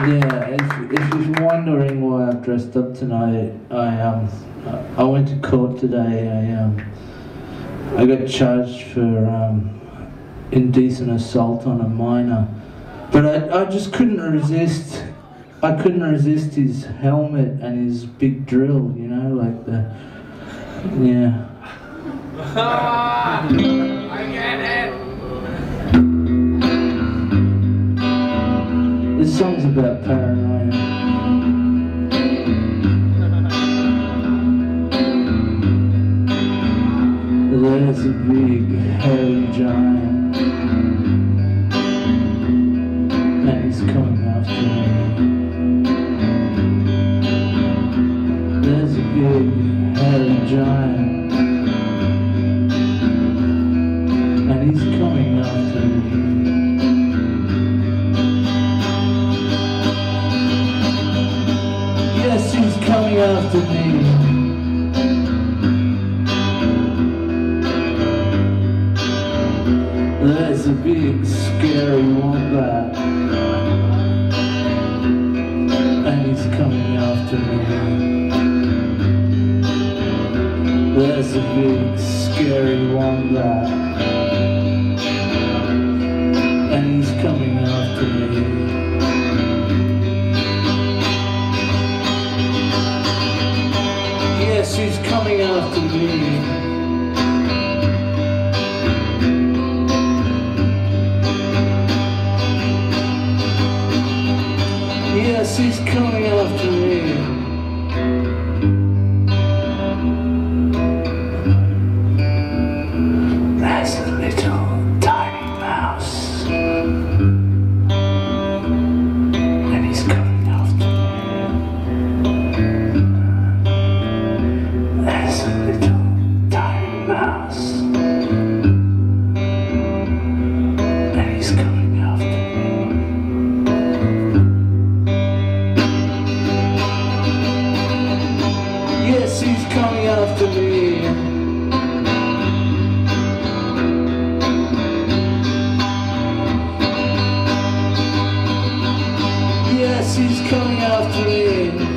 Yeah, if, if you're wondering why I've dressed up tonight, I um, I went to court today. I um, I got charged for um, indecent assault on a minor, but I, I just couldn't resist. I couldn't resist his helmet and his big drill. You know, like the yeah. I get it. Song's about paranoia. There's a big hairy giant And he's coming after me There's a big hairy giant And he's coming after me he's coming after me. There's a big scary wombat And he's coming after me. There's a big scary wombat And he's coming after me Yes, he's coming after me. Yes, he's coming after me. There's a little Yes, he's coming after me. Yes, he's coming after me